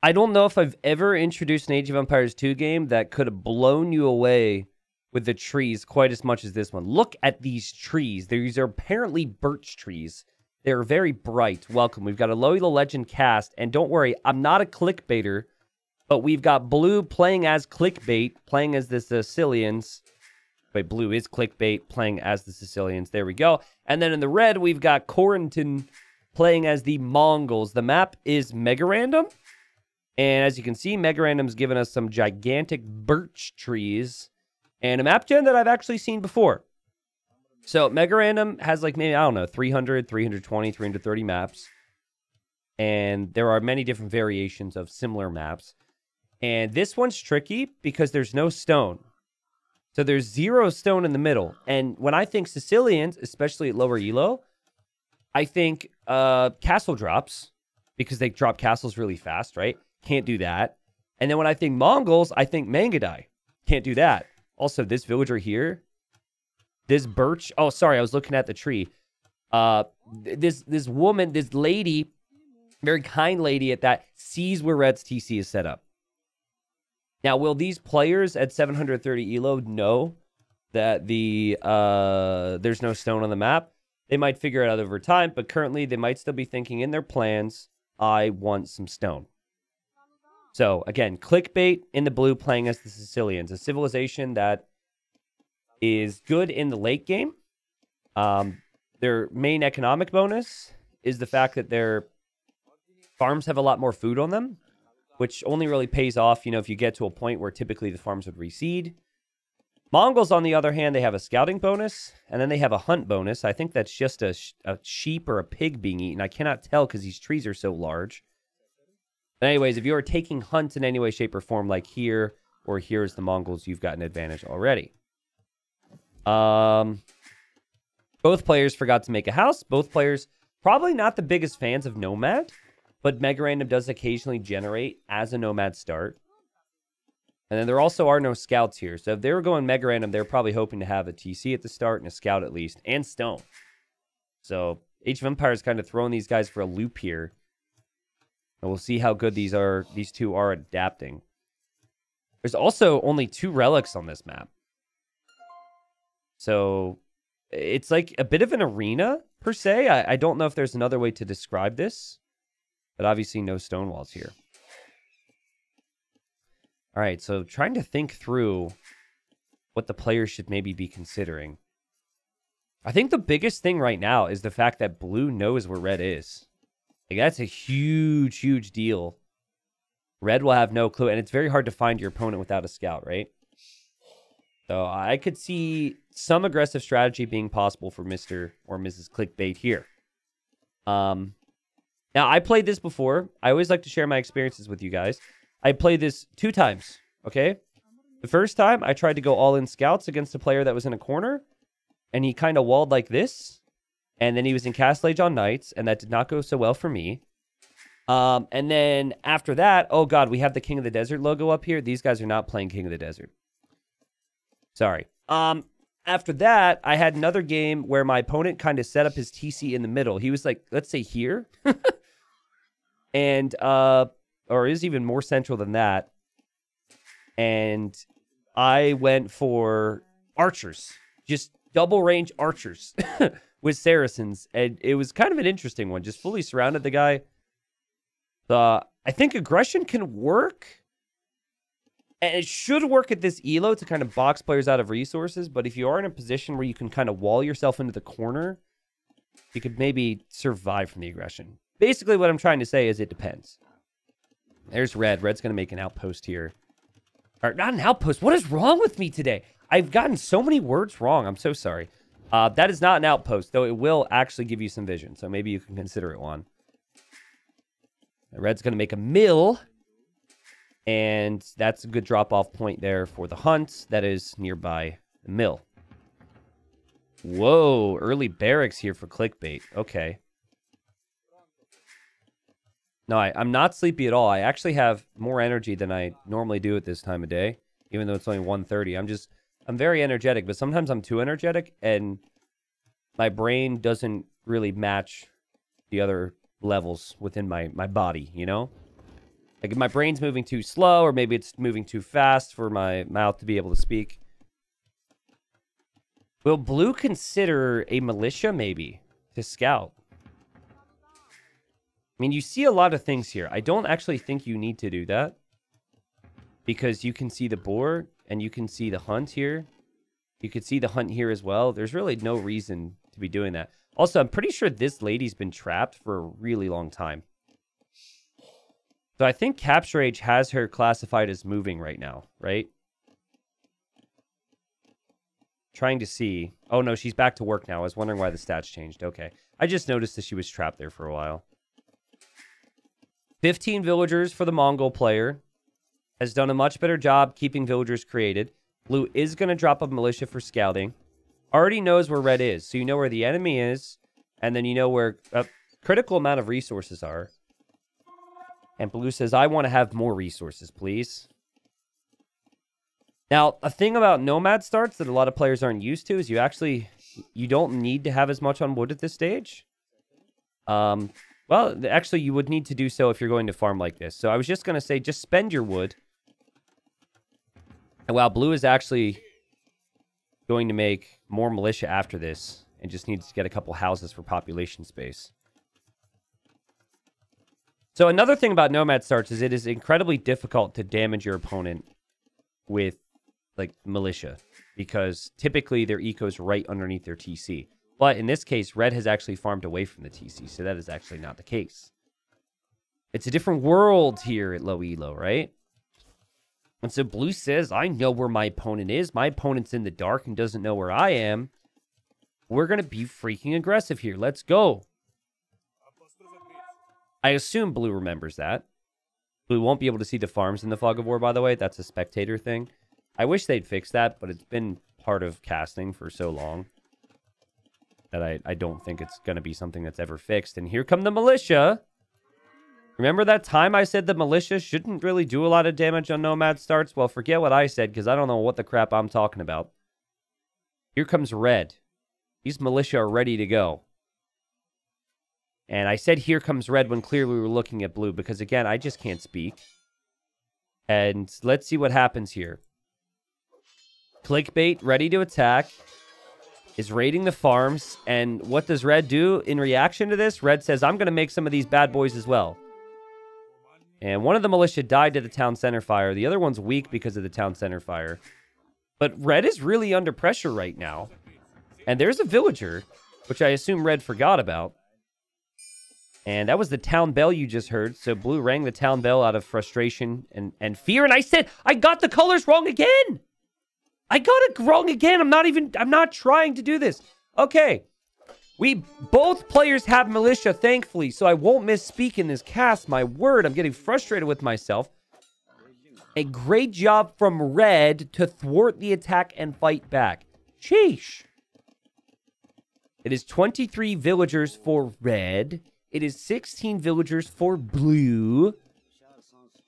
I don't know if I've ever introduced an Age of Empires 2 game that could have blown you away with the trees quite as much as this one. Look at these trees. These are apparently birch trees. They're very bright. Welcome. We've got a Low Elo Legend cast. And don't worry, I'm not a clickbaiter, but we've got Blue playing as clickbait, playing as the Sicilians. Wait, Blue is clickbait, playing as the Sicilians. There we go. And then in the red, we've got Corentin playing as the Mongols. The map is mega random. And as you can see, Mega Random's given us some gigantic birch trees and a map gen that I've actually seen before. So Mega Random has like maybe, I don't know, 300, 320, 330 maps. And there are many different variations of similar maps. And this one's tricky because there's no stone. So there's zero stone in the middle. And when I think Sicilians, especially at lower elo, I think uh, castle drops because they drop castles really fast, right? Can't do that. And then when I think Mongols, I think Mangudai. Can't do that. Also, this villager here, this birch. Oh, sorry, I was looking at the tree. Uh, this this woman, this lady, very kind lady at that, sees where Red's TC is set up. Now, will these players at 730 elo know that the uh there's no stone on the map? They might figure it out over time, but currently they might still be thinking in their plans, I want some stone. So again, clickbait in the blue playing as the Sicilians, a civilization that is good in the late game. Um, their main economic bonus is the fact that their farms have a lot more food on them, which only really pays off, you know, if you get to a point where typically the farms would reseed. Mongols, on the other hand, they have a scouting bonus, and then they have a hunt bonus. I think that's just a, a sheep or a pig being eaten. I cannot tell because these trees are so large. But anyways, if you are taking hunts in any way, shape, or form, like here or here's the Mongols, you've got an advantage already. Um, both players forgot to make a house. Both players probably not the biggest fans of Nomad, but Mega Random does occasionally generate as a Nomad start. And then there also are no scouts here. So if they were going Mega Random, they're probably hoping to have a TC at the start and a scout at least, and Stone. So Age of Empires kind of throwing these guys for a loop here and we'll see how good these are. These two are adapting. There's also only two relics on this map. So it's like a bit of an arena per se. I, I don't know if there's another way to describe this, but obviously no stone walls here. All right, so trying to think through what the players should maybe be considering. I think the biggest thing right now is the fact that blue knows where red is. Like that's a huge, huge deal. Red will have no clue, and it's very hard to find your opponent without a scout, right? So I could see some aggressive strategy being possible for Mr. or Mrs. Clickbait here. Um, now I played this before. I always like to share my experiences with you guys. I played this two times. Okay, the first time I tried to go all in scouts against a player that was in a corner, and he kind of walled like this, and then he was in Castle Age on Knights, and that did not go so well for me. Um, and then after that, oh god, we have the King of the Desert logo up here. These guys are not playing King of the Desert. Sorry. Um, after that, I had another game where my opponent kind of set up his TC in the middle. He was like, let's say here, and uh, or is even more central than that. And I went for archers, just double range archers. with Saracens, and it was kind of an interesting one. Just fully surrounded the guy. Uh, I think aggression can work, and it should work at this elo to kind of box players out of resources. But if you are in a position where you can kind of wall yourself into the corner, you could maybe survive from the aggression. Basically, what I'm trying to say is it depends. There's Red. Red's going to make an outpost here. Or not an outpost. What is wrong with me today? I've gotten so many words wrong. I'm so sorry. Uh, that is not an outpost, though it will actually give you some vision. So maybe you can consider it one. The Red's going to make a mill. And that's a good drop-off point there for the hunt that is nearby the mill. Whoa, early barracks here for clickbait. Okay. No, I, am not sleepy at all. I actually have more energy than I normally do at this time of day, even though it's only 1.30. I'm just I'm very energetic, but sometimes I'm too energetic and my brain doesn't really match the other levels within my, my body, you know? Like my brain's moving too slow, or maybe it's moving too fast for my mouth to be able to speak. Will Blue consider a militia maybe to scout? I mean, you see a lot of things here. I don't actually think you need to do that because you can see the boar and you can see the hunt here. You can see the hunt here as well. There's really no reason to be doing that. Also, I'm pretty sure this lady's been trapped for a really long time. So I think Capture Age has her classified as moving right now, right? Trying to see. Oh, no, she's back to work now. I was wondering why the stats changed. Okay. I just noticed that she was trapped there for a while. 15 villagers for the Mongol player. Has done a much better job keeping villagers created. Blue is going to drop a militia for scouting. Already knows where red is. So you know where the enemy is. And then you know where a critical amount of resources are. And blue says, I want to have more resources, please. Now, a thing about nomad starts that a lot of players aren't used to is you actually you don't need to have as much on wood at this stage. Um, well, actually, you would need to do so if you're going to farm like this. So I was just going to say, just spend your wood. And while blue is actually going to make more militia after this and just needs to get a couple houses for population space. So another thing about Nomad starts is it is incredibly difficult to damage your opponent with like militia because typically their eco is right underneath their TC. But in this case, red has actually farmed away from the TC, so that is actually not the case. It's a different world here at low elo, right? And so blue says, I know where my opponent is. My opponent's in the dark and doesn't know where I am. We're going to be freaking aggressive here. Let's go. I assume blue remembers that. Blue won't be able to see the farms in the fog of war, by the way. That's a spectator thing. I wish they'd fix that, but it's been part of casting for so long that I, I don't think it's going to be something that's ever fixed. And here come the militia. Remember that time I said the militia shouldn't really do a lot of damage on Nomad starts? Well, forget what I said because I don't know what the crap I'm talking about. Here comes red. These militia are ready to go. And I said here comes red when clearly we were looking at blue because, again, I just can't speak. And let's see what happens here. Clickbait, ready to attack, is raiding the farms. And what does Red do in reaction to this? Red says, I'm going to make some of these bad boys as well. And one of the militia died to the town center fire. The other one's weak because of the town center fire. But Red is really under pressure right now. And there's a villager, which I assume Red forgot about. And that was the town bell you just heard. So Blue rang the town bell out of frustration and, and fear. And I said, I got the colors wrong again. I got it wrong again. I'm not even, I'm not trying to do this. Okay. We, both players have militia, thankfully, so I won't misspeak in this cast. My word, I'm getting frustrated with myself. A great job from Red to thwart the attack and fight back. Sheesh. It is 23 villagers for Red. It is 16 villagers for Blue.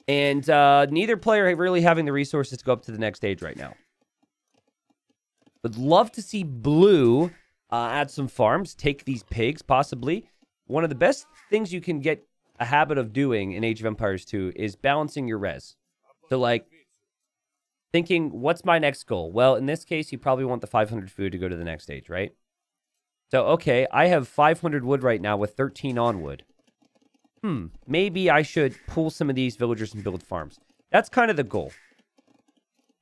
And uh, neither player really having the resources to go up to the next stage right now. Would love to see Blue uh, add some farms, take these pigs, possibly. One of the best things you can get a habit of doing in Age of Empires 2 is balancing your res. So, like, thinking, what's my next goal? Well, in this case, you probably want the 500 food to go to the next stage, right? So, okay, I have 500 wood right now with 13 on wood. Hmm, maybe I should pull some of these villagers and build farms. That's kind of the goal.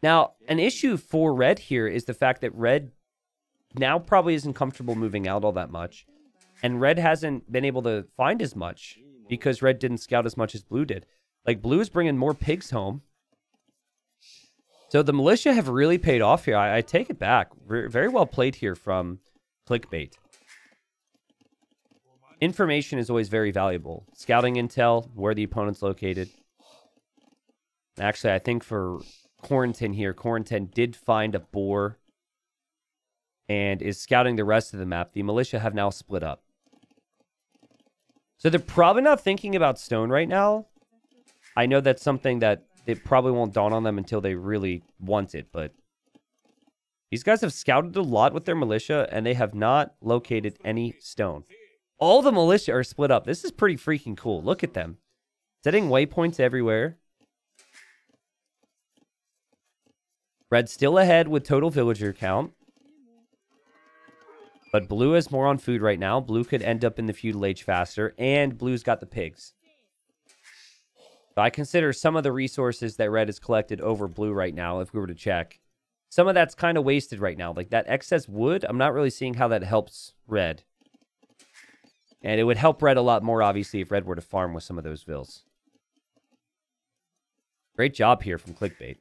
Now, an issue for red here is the fact that red now probably isn't comfortable moving out all that much. And red hasn't been able to find as much because red didn't scout as much as blue did. Like blue is bringing more pigs home. So the militia have really paid off here. I, I take it back. Very well played here from clickbait. Information is always very valuable. Scouting intel, where the opponent's located. Actually, I think for Corentin here. Corentin did find a boar and is scouting the rest of the map. The militia have now split up. So they're probably not thinking about stone right now. I know that's something that it probably won't dawn on them until they really want it, but these guys have scouted a lot with their militia and they have not located any stone. All the militia are split up. This is pretty freaking cool. Look at them. Setting waypoints everywhere. Red still ahead with total villager count. But blue has more on food right now. Blue could end up in the feudal age faster. And blue's got the pigs. So I consider some of the resources that red has collected over blue right now, if we were to check. Some of that's kind of wasted right now. Like that excess wood, I'm not really seeing how that helps red. And it would help red a lot more, obviously, if red were to farm with some of those vills. Great job here from Clickbait.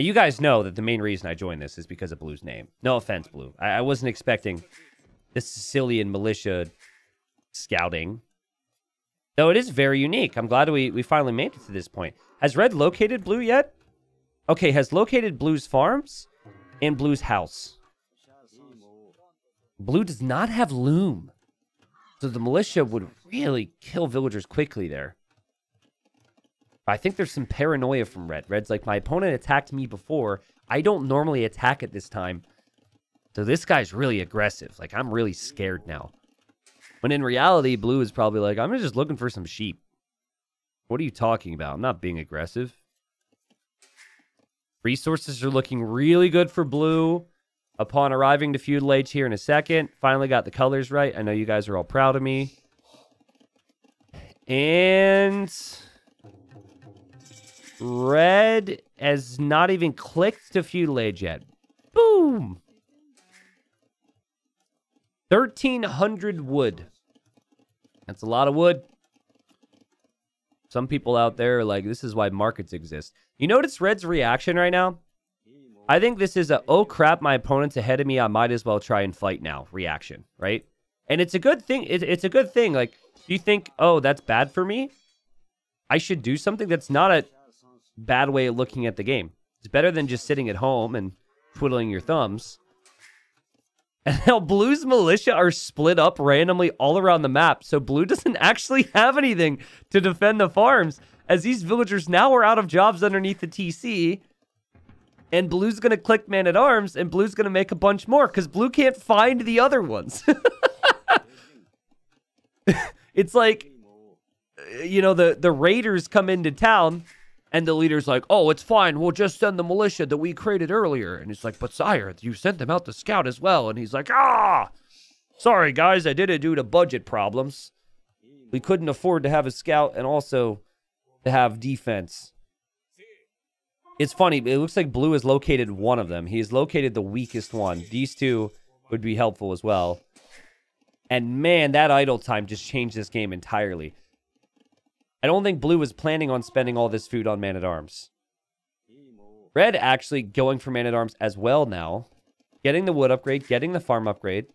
You guys know that the main reason I joined this is because of Blue's name. No offense, Blue. I, I wasn't expecting the Sicilian militia scouting. Though it is very unique. I'm glad we, we finally made it to this point. Has Red located Blue yet? Okay, has located Blue's farms and Blue's house. Blue does not have loom. So the militia would really kill villagers quickly there. I think there's some paranoia from Red. Red's like, my opponent attacked me before. I don't normally attack at this time. So this guy's really aggressive. Like, I'm really scared now. When in reality, Blue is probably like, I'm just looking for some sheep. What are you talking about? I'm not being aggressive. Resources are looking really good for Blue. Upon arriving to Feudal Age here in a second, finally got the colors right. I know you guys are all proud of me. And Red has not even clicked to Feudal Age yet. Boom! 1,300 wood. That's a lot of wood. Some people out there are like, this is why markets exist. You notice Red's reaction right now? I think this is a, oh crap, my opponent's ahead of me. I might as well try and fight now reaction, right? And it's a good thing. It, it's a good thing. Like, you think, oh, that's bad for me? I should do something that's not a bad way of looking at the game. It's better than just sitting at home and twiddling your thumbs. And now Blue's militia are split up randomly all around the map. So Blue doesn't actually have anything to defend the farms. As these villagers now are out of jobs underneath the TC. And Blue's to click Man at Arms. And Blue's to make a bunch more. Because Blue can't find the other ones. it's like, you know, the, the raiders come into town. And the leader's like, oh, it's fine. We'll just send the militia that we created earlier. And he's like, but sire, you sent them out to scout as well. And he's like, ah, sorry, guys. I did it due to budget problems. We couldn't afford to have a scout and also to have defense. It's funny. It looks like Blue has located one of them. He has located the weakest one. These two would be helpful as well. And man, that idle time just changed this game entirely. I don't think Blue was planning on spending all this food on Man-at-Arms. Red actually going for Man-at-Arms as well now. Getting the wood upgrade, getting the farm upgrade.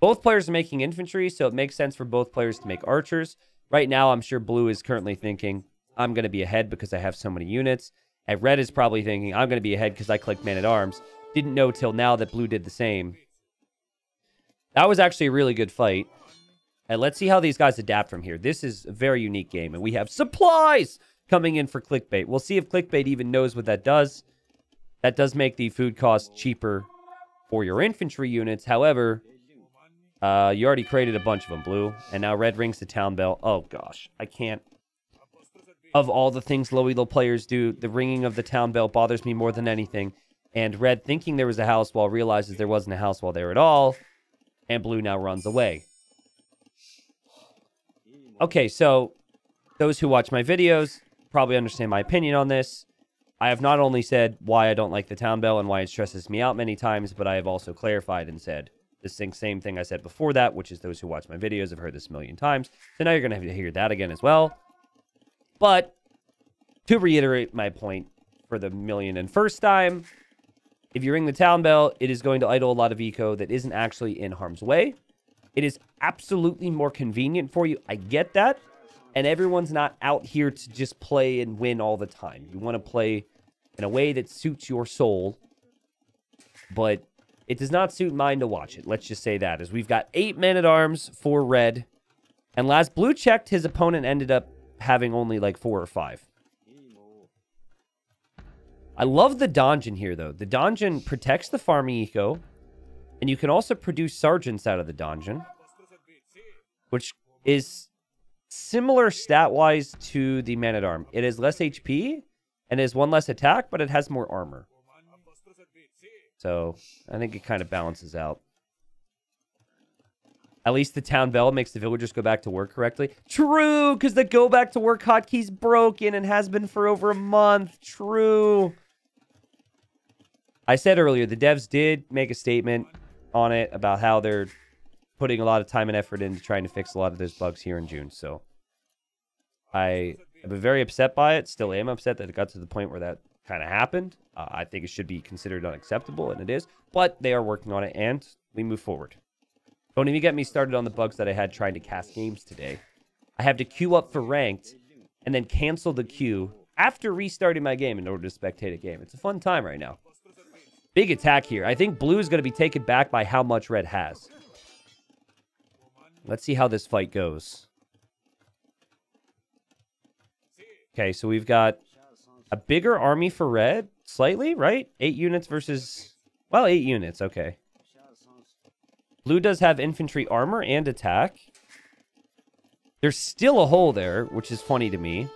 Both players are making infantry, so it makes sense for both players to make archers. Right now, I'm sure Blue is currently thinking, I'm going to be ahead because I have so many units. And Red is probably thinking, I'm going to be ahead because I clicked Man-at-Arms. Didn't know till now that Blue did the same. That was actually a really good fight. And let's see how these guys adapt from here. This is a very unique game, and we have supplies coming in for clickbait. We'll see if clickbait even knows what that does. That does make the food cost cheaper for your infantry units. However, uh, you already created a bunch of them, Blue. And now Red rings the town bell. Oh, gosh. I can't. Of all the things low elo players do, the ringing of the town bell bothers me more than anything. And Red thinking there was a house wall realizes there wasn't a house wall there at all. And Blue now runs away. Okay, so those who watch my videos probably understand my opinion on this. I have not only said why I don't like the town bell and why it stresses me out many times, but I have also clarified and said the same thing I said before that, which is those who watch my videos have heard this a million times. So now you're going to have to hear that again as well. But to reiterate my point for the million and first time, if you ring the town bell, it is going to idle a lot of eco that isn't actually in harm's way. It is absolutely more convenient for you. I get that. And everyone's not out here to just play and win all the time. You want to play in a way that suits your soul. But it does not suit mine to watch it. Let's just say that. As we've got eight men at arms for red. And last blue checked, his opponent ended up having only like four or five. I love the donjon here, though. The donjon protects the farming eco. And you can also produce sergeants out of the dungeon, which is similar stat-wise to the Man-at-Arm. It has less HP and has one less attack, but it has more armor. So I think it kind of balances out. At least the town bell makes the villagers go back to work correctly. True, because the go back to work hotkey's broken and has been for over a month. True. I said earlier, the devs did make a statement on it about how they're putting a lot of time and effort into trying to fix a lot of those bugs here in June. So I have been very upset by it. Still am upset that it got to the point where that kind of happened. Uh, I think it should be considered unacceptable, and it is. But they are working on it, and we move forward. Don't even get me started on the bugs that I had trying to cast games today. I have to queue up for ranked and then cancel the queue after restarting my game in order to spectate a game. It's a fun time right now. Big attack here. I think blue is going to be taken back by how much red has. Let's see how this fight goes. Okay, so we've got a bigger army for red, slightly, right? Eight units versus, well, eight units, okay. Blue does have infantry armor and attack. There's still a hole there, which is funny to me.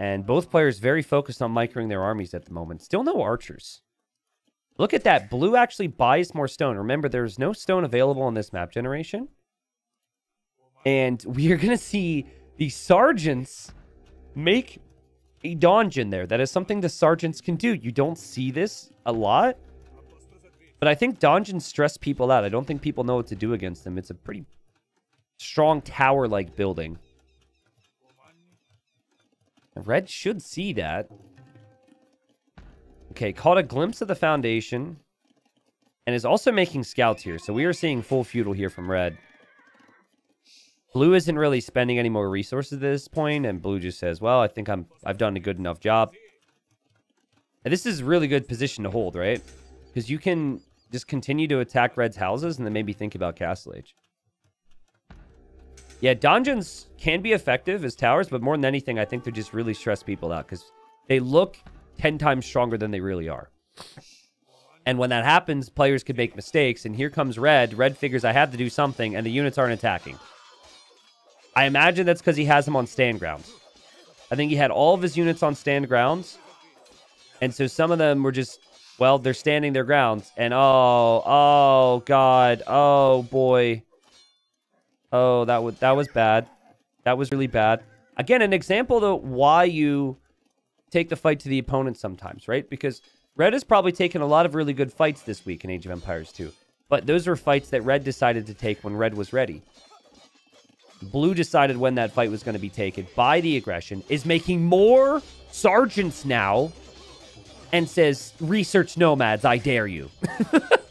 And both players very focused on microing their armies at the moment. Still no archers. Look at that. Blue actually buys more stone. Remember, there's no stone available in this map generation. And we are going to see the sergeants make a donjon there. That is something the sergeants can do. You don't see this a lot. But I think donjons stress people out. I don't think people know what to do against them. It's a pretty strong tower-like building. Red should see that. Okay, caught a glimpse of the foundation. And is also making scouts here. So we are seeing full feudal here from red. Blue isn't really spending any more resources at this point, and blue just says, well, I think I'm I've done a good enough job. And this is a really good position to hold, right? Because you can just continue to attack red's houses and then maybe think about Castle Age. Yeah, dungeons can be effective as towers, but more than anything, I think they just really stress people out because they look 10 times stronger than they really are. And when that happens, players could make mistakes. And here comes Red. Red figures I have to do something, and the units aren't attacking. I imagine that's because he has them on stand grounds. I think he had all of his units on stand grounds. And so some of them were just, well, they're standing their grounds. And oh, oh, God. Oh, boy. Oh, that was that was bad. That was really bad. Again, an example of why you take the fight to the opponent sometimes, right? Because Red has probably taken a lot of really good fights this week in Age of Empires 2. But those were fights that Red decided to take when Red was ready. Blue decided when that fight was going to be taken by the aggression, is making more sergeants now, and says, research nomads, I dare you.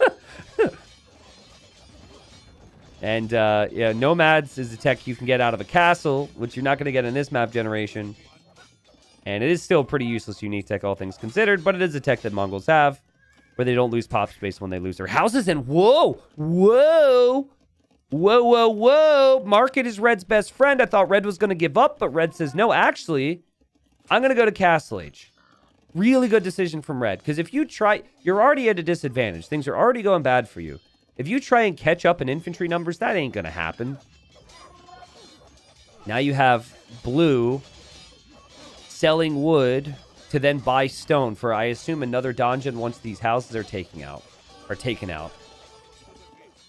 And uh, yeah, Nomads is a tech you can get out of a castle, which you're not going to get in this map generation. And it is still pretty useless unique tech, all things considered, but it is a tech that Mongols have, where they don't lose pop space when they lose their houses. And whoa, whoa, whoa, whoa, whoa. Market is Red's best friend. I thought Red was going to give up, but Red says, no, actually, I'm going to go to Castle Age. Really good decision from Red, because if you try, you're already at a disadvantage. Things are already going bad for you. If you try and catch up in infantry numbers, that ain't going to happen. Now you have blue selling wood to then buy stone for, I assume, another donjon once these houses are taken out. Are taken out.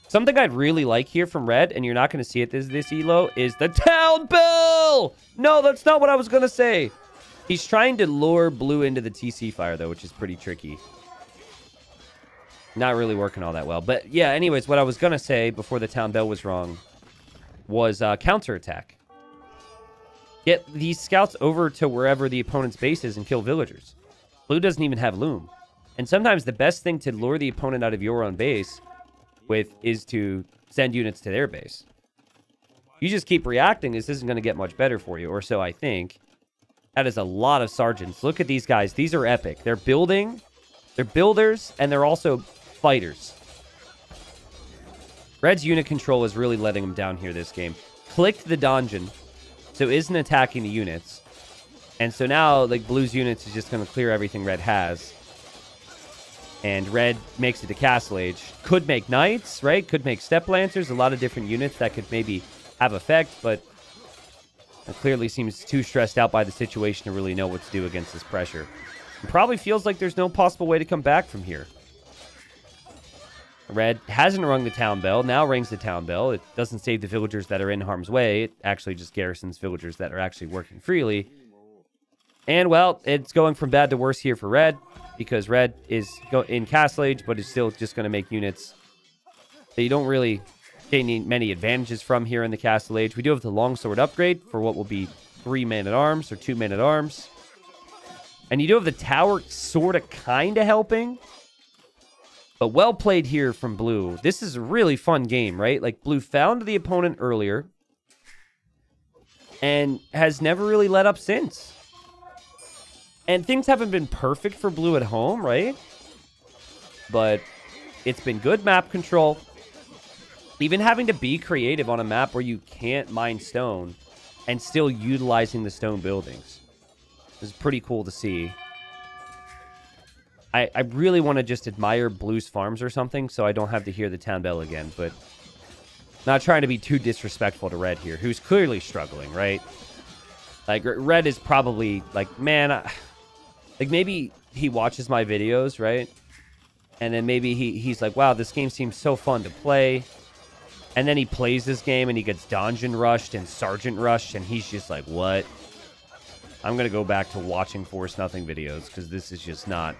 Something I'd really like here from Red, and you're not going to see it this, this elo, is the town bell! No, that's not what I was going to say. He's trying to lure blue into the TC fire, though, which is pretty tricky. Not really working all that well. But yeah, anyways, what I was going to say before the town bell was wrong was uh, counterattack. Get these scouts over to wherever the opponent's base is and kill villagers. Blue doesn't even have loom. And sometimes the best thing to lure the opponent out of your own base with is to send units to their base. You just keep reacting, this isn't going to get much better for you, or so I think. That is a lot of sergeants. Look at these guys. These are epic. They're building. They're builders, and they're also fighters. Red's unit control is really letting him down here this game. Clicked the dungeon, so isn't attacking the units. And so now, like, Blue's units is just going to clear everything Red has. And red makes it to Castle Age. Could make knights, right? Could make steppe lancers. A lot of different units that could maybe have effect, but it clearly seems too stressed out by the situation to really know what to do against this pressure. It probably feels like there's no possible way to come back from here. Red hasn't rung the town bell, now rings the town bell. It doesn't save the villagers that are in harm's way. It actually just garrisons villagers that are actually working freely. And, well, it's going from bad to worse here for Red, because Red is in Castle Age, but is still just going to make units that you don't really gain many advantages from here in the Castle Age. We do have the Longsword upgrade for what will be three men-at-arms or two men-at-arms. And you do have the Tower sort of kind of helping. But well played here from Blue. This is a really fun game, right? Like, Blue found the opponent earlier and has never really let up since. And things haven't been perfect for Blue at home, right? But it's been good map control. Even having to be creative on a map where you can't mine stone and still utilizing the stone buildings. is pretty cool to see. I, I really want to just admire Blue's Farms or something so I don't have to hear the town bell again, but not trying to be too disrespectful to Red here, who's clearly struggling, right? Like, Red is probably like, man, I, like maybe he watches my videos, right? And then maybe he, he's like, wow, this game seems so fun to play. And then he plays this game and he gets Donjon Rushed and Sergeant Rushed, and he's just like, what? I'm going to go back to watching Force Nothing videos because this is just not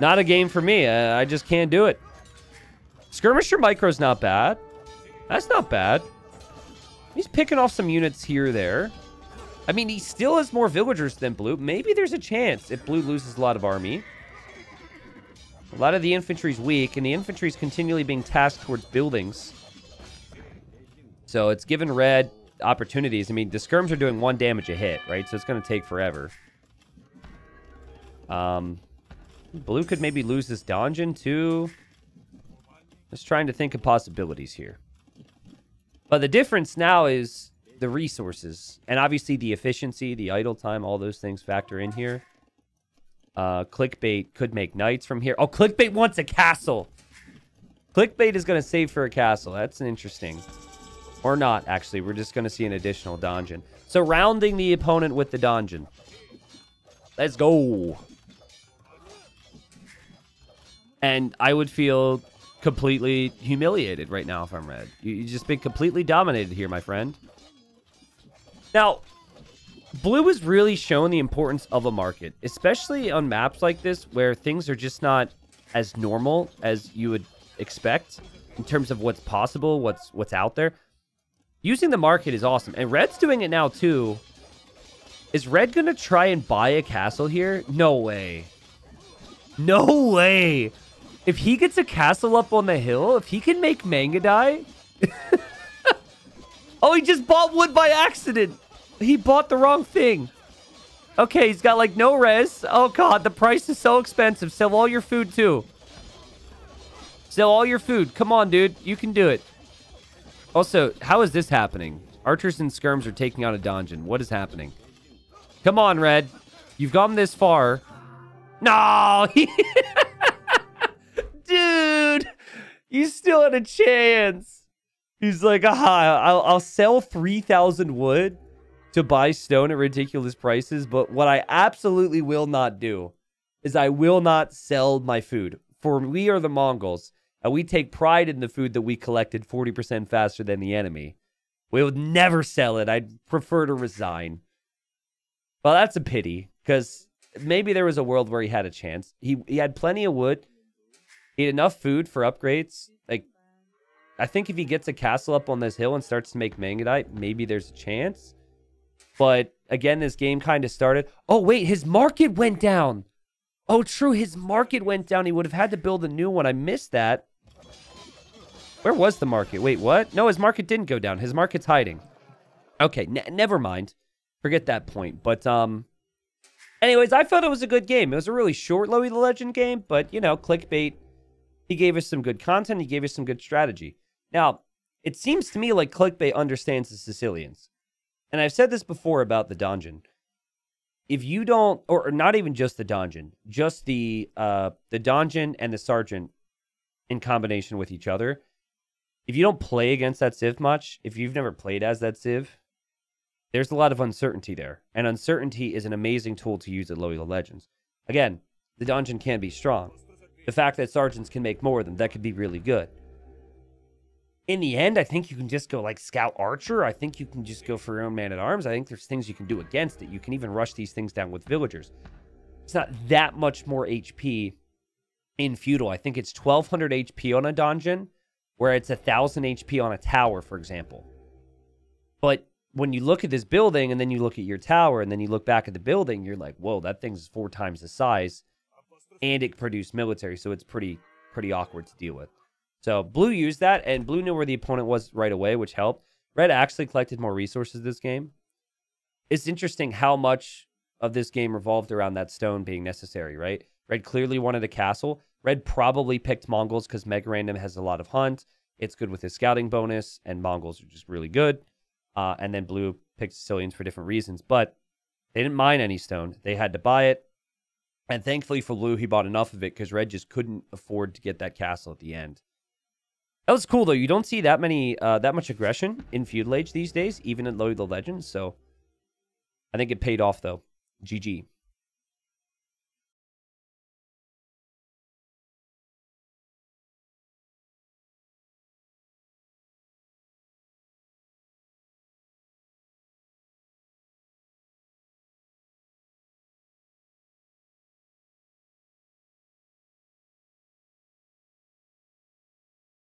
not a game for me. I, just can't do it. Skirmisher Micro's not bad. That's not bad. He's picking off some units here there. I mean, he still has more villagers than Blue. Maybe there's a chance if Blue loses a lot of army. A lot of the infantry's weak, and the infantry's continually being tasked towards buildings. So it's given Red opportunities. I mean, the skirms are doing one damage a hit, right? So it's going to take forever. Um, Blue could maybe lose this dungeon too. Just trying to think of possibilities here. But the difference now is the resources. And obviously the efficiency, the idle time, all those things factor in here. Uh, clickbait could make knights from here. Oh, clickbait wants a castle. Clickbait is going to save for a castle. That's an interesting. Or not, actually. We're just going to see an additional dungeon. Surrounding the opponent with the donjon. Let's go. And I would feel completely humiliated right now if I'm red. You, you just been completely dominated here, my friend. Now, blue has really shown the importance of a market, especially on maps like this where things are just not as normal as you would expect in terms of what's possible, what's what's out there. Using the market is awesome. And Red's doing it now too. Is Red going to try and buy a castle here? No way. No way. If he gets a castle up on the hill, if he can make Mangudai... oh, he just bought wood by accident. He bought the wrong thing. Okay, he's got like no res. Oh god, the price is so expensive. Sell all your food too. Sell all your food. Come on, dude. You can do it. Also, how is this happening? Archers and skirms are taking on a donjon. What is happening? Come on, Red. You've gone this far. No! you still had a chance. He's like, ah, I'll, I'll sell 3,000 wood to buy stone at ridiculous prices, but what I absolutely will not do is I will not sell my food. For we are the Mongols, and we take pride in the food that we collected 40% faster than the enemy. We would never sell it. I'd prefer to resign. Well, that's a pity, because maybe there was a world where he had a chance. He, he had plenty of wood. Enough food for upgrades. Like, I think if he gets a castle up on this hill and starts to make Mangudai, maybe there's a chance. But again, this game kind of started. Oh, wait, his market went down. Oh, true. His market went down. He would have had to build a new one. I missed that. Where was the market? Wait, what? No, his market didn't go down. His market's hiding. Okay, never mind. Forget that point. But, um, anyways, I thought it was a good game. It was a really short Low Elo Legend game, but, you know, clickbait he gave us some good content. He gave us some good strategy. Now, it seems to me like Clickbait understands the Sicilians. And I've said this before about the dungeon. if you don't, or not even just the dungeon, just the uh the dungeon and the sergeant in combination with each other. If you don't play against that civ much, if you've never played as that civ, there's a lot of uncertainty there, and uncertainty is an amazing tool to use at Low Elo Legends. Again, the dungeon can be strong. The fact that sergeants can make more of them, that could be really good. In the end, I think you can just go like scout archer. I think you can just go for your own man at arms. I think there's things you can do against it. You can even rush these things down with villagers. It's not that much more HP in feudal. I think it's 1200 HP on a dungeon, where it's 1000 HP on a tower, for example. But when you look at this building and then you look at your tower and then you look back at the building, you're like, whoa, that thing's four times the size and it produced military, so it's pretty pretty awkward to deal with. So blue used that, and blue knew where the opponent was right away, which helped. Red actually collected more resources this game. It's interesting how much of this game revolved around that stone being necessary, right? Red clearly wanted a castle. Red probably picked Mongols because Mega Random has a lot of hunt. It's good with his scouting bonus, and Mongols are just really good. Uh, and then blue picked Sicilians for different reasons, but they didn't mine any stone. They had to buy it. And thankfully for blue, he bought enough of it because red just couldn't afford to get that castle at the end. That was cool though. You don't see that many, uh, that much aggression in feudal age these days, even in Low Elo Legends. So I think it paid off though. GG.